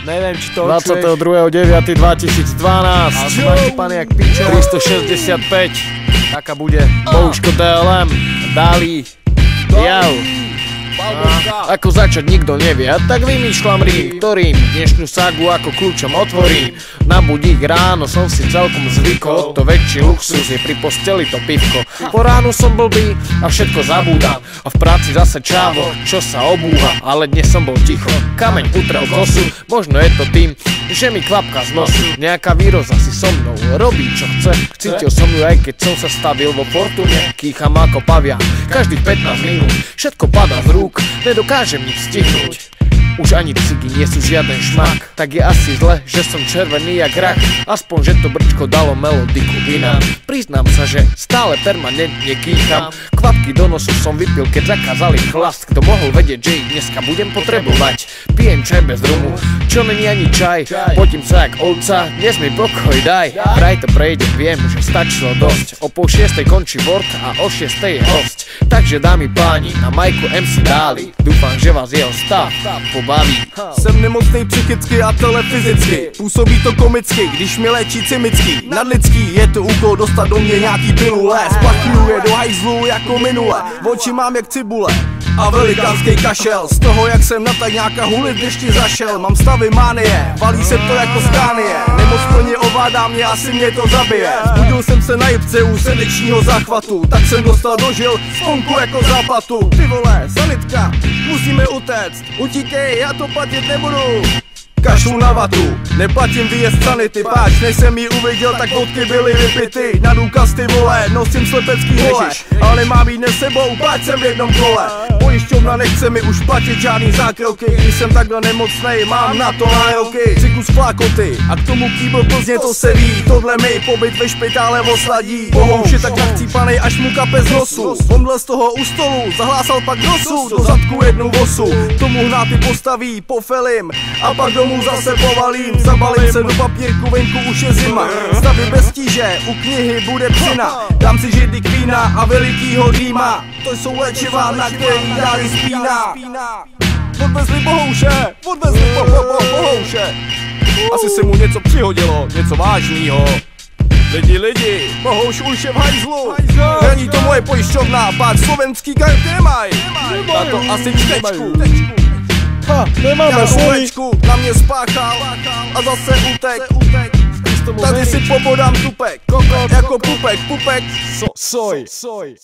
Neviem, či to 22.9.2012 Čo? Pane, jak piče. 365 Taká bude? Bouško DLM Dali Jau. Ako začať nikto nevie, a tak vymýšľam rým, ktorým dnešnú sagu ako kľúčom otvorím. Na budík ráno som si celkom zvykol, to väčší luxus je pri posteli to pivko. Po ránu som blbý a všetko zabúdam, a v práci zase čávo, čo sa obúha, ale dnes som bol ticho. Kameň utrel kosu, možno je to tým, že mi kvapka z nosu. Nejaká výroza si so mnou robí čo chce, cítil som ju aj keď som sa stavil vo fortune. Kýcham ako pavian, každých 15 minút, všetko padá z rúk, nedokážem nič stihnúť. Už ani cigy nie sú žiaden šmak. Tak je asi zle, že som červený jak rak. Aspoň, že to brčko dalo melodiku inám. Priznám sa, že stále permanentne kýcham. Kvapky do nosu som vypil, keď zakázali chlast Kto mohol vedieť, že ich dneska budem potrebovať. Pijem čaj bez rumu, čo není ani čaj. Potím sa jak ovca, dnes mi pokoj daj. Vraj to prejde, viem, že stačilo dosť. O pol šiestej končí work a o šiestej je host. Takže dámy páni, na majku MC dáli Dúfam, že vás jeho stav pobaví. Jsem nemocnej psychicky a telefyzicky. Působí to komicky, když mi léčí cymický. Nadlidský je to úkol dostat do mě nějaký pilule. Splachňuje do hajzlu jako minule. Oči mám jak cibule a velikánský kašel. Z toho jak jsem na tajňáka hulit dešti zašel. Mám stavy mánie, valí se to jako skánie. Nemoc plně ovládá mě, asi mě to zabije. Budil jsem se na jibce u srdečního záchvatu. Tak jsem dostal do žil sponku jako záplatu. Ty vole, sanitka, musíme utéct. Utíkej, já to platit nebudu. Kašlu na vatu, neplatím výjezd sanity. Páč, než jsem ji uviděl, tak vodky byly vypity. Na důkaz ty vole, nosím slepecký hole Ale nemám jí dnes sebou, páč jsem v jednom kole Pojišťovna nechce mi už platit žádný zákroky Když jsem takhle nemocnej, mám na to nároky. Cyklus flákoty a k tomu kýbl Plzně to se ví. Tohle mi pobyt ve špitále osladí. Bohouš je tak nachcípanej, až mu kape z nosu. Omdlel z toho u stolu, zahlásal pak nosu Do zadku jednu vosu, tomu hnáty postaví, pofelím A pak domů zase povalím. Zabalím se do papírku, venku už je zima. Stavy bez tíže, u knihy bude psina Dám si židlik vína a velikýho dýma To jsou léčiva, na který dáli spína Odvezli bohouše, odvezli bo, bo, bo, bohouše. Asi se mu něco přihodilo, něco vážného. Lidi, lidi, bohouš už je v hajzlu. Není to moje pojišťovna, pár slovenský karty nemaj. Na to asi čtečku. Ha, nemáme slečku na mě spáchal a zase utek. Tady si pobodám tupek, jako pupek, pupek. Soj. Soj.